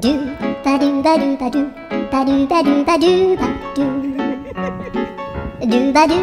Do. Ba do ba do ba do ba do ba do ba do ba do do ba do